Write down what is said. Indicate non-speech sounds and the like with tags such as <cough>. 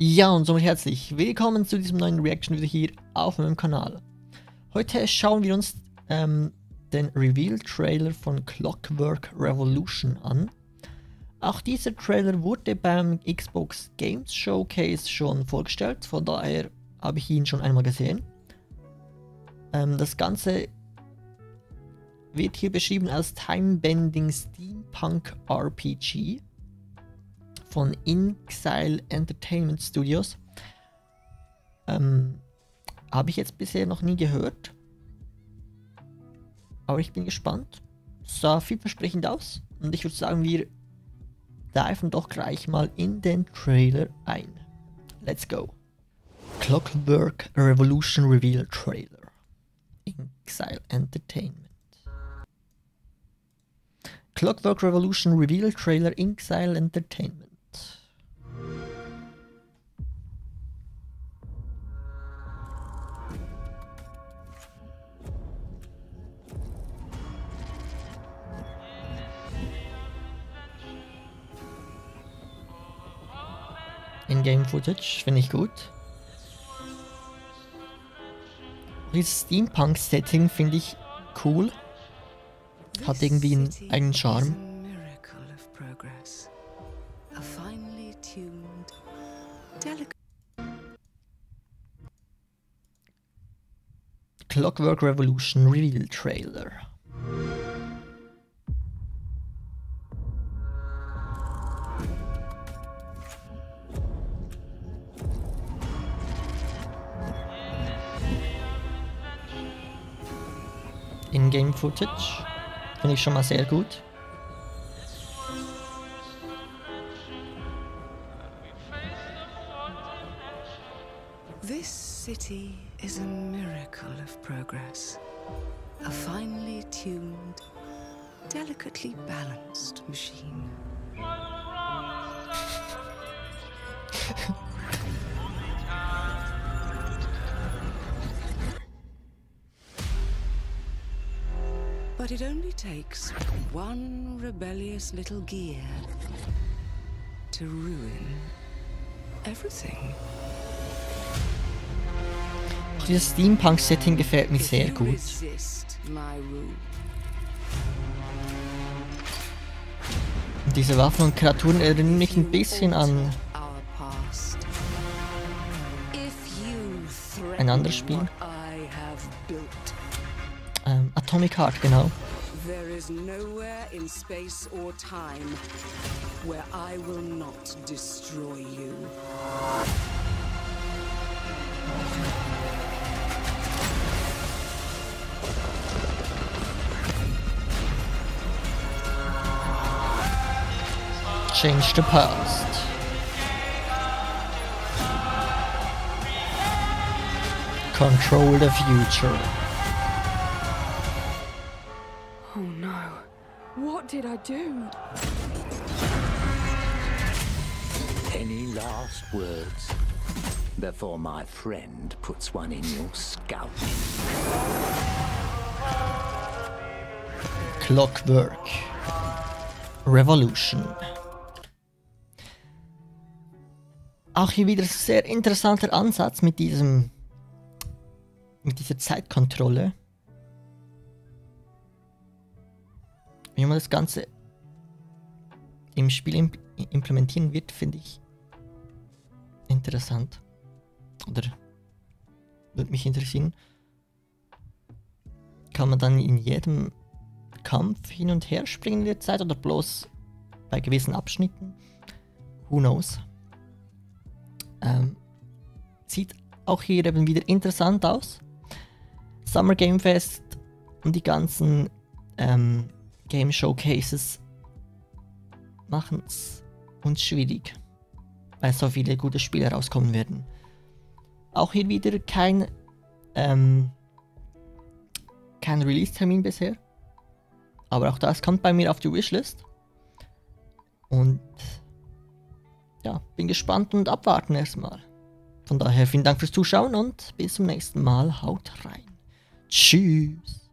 Ja und somit herzlich willkommen zu diesem neuen Reaction wieder hier auf meinem Kanal. Heute schauen wir uns ähm, den Reveal-Trailer von Clockwork Revolution an. Auch dieser Trailer wurde beim Xbox Games Showcase schon vorgestellt, von daher habe ich ihn schon einmal gesehen. Ähm, das Ganze wird hier beschrieben als Time-Bending Steampunk RPG von Inxile Entertainment Studios. Ähm, Habe ich jetzt bisher noch nie gehört. Aber ich bin gespannt. Sah vielversprechend aus. Und ich würde sagen, wir diven doch gleich mal in den Trailer ein. Let's go. Clockwork Revolution Reveal Trailer. Inxile Entertainment. Clockwork Revolution Reveal Trailer Inxile Entertainment. In-Game-Footage finde ich gut. Dieses Steampunk-Setting finde ich cool. Hat irgendwie einen eigenen Charme. Clockwork Revolution Reveal Trailer. In-Game Footage. Finde ich schon mal sehr gut. This city is a miracle of progress. A finely tuned, delicately balanced machine. <laughs> But it only takes one rebellious little gear to ruin everything. Dieses Steampunk-Setting gefällt mir sehr gut. diese Waffen und Kreaturen erinnern mich ein bisschen an Ein anderes Spiel? Atomic Heart, genau. there is nowhere in space or time where I will not destroy you. Change the past. Control the future. Do? Any last words before my friend puts one in your scalp? Clockwork. Revolution. Auch hier wieder sehr interessanter Ansatz mit diesem mit dieser Zeitkontrolle. Wie man das Ganze im Spiel imp implementieren wird, finde ich interessant. Oder würde mich interessieren. Kann man dann in jedem Kampf hin und her springen in der Zeit oder bloß bei gewissen Abschnitten? Who knows? Ähm, sieht auch hier eben wieder interessant aus. Summer Game Fest und die ganzen ähm, Game Showcases machen es uns schwierig, weil so viele gute Spiele rauskommen werden. Auch hier wieder kein, ähm, kein Release-Termin bisher. Aber auch das kommt bei mir auf die Wishlist. Und ja, bin gespannt und abwarten erstmal. Von daher vielen Dank fürs Zuschauen und bis zum nächsten Mal. Haut rein. Tschüss.